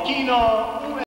martino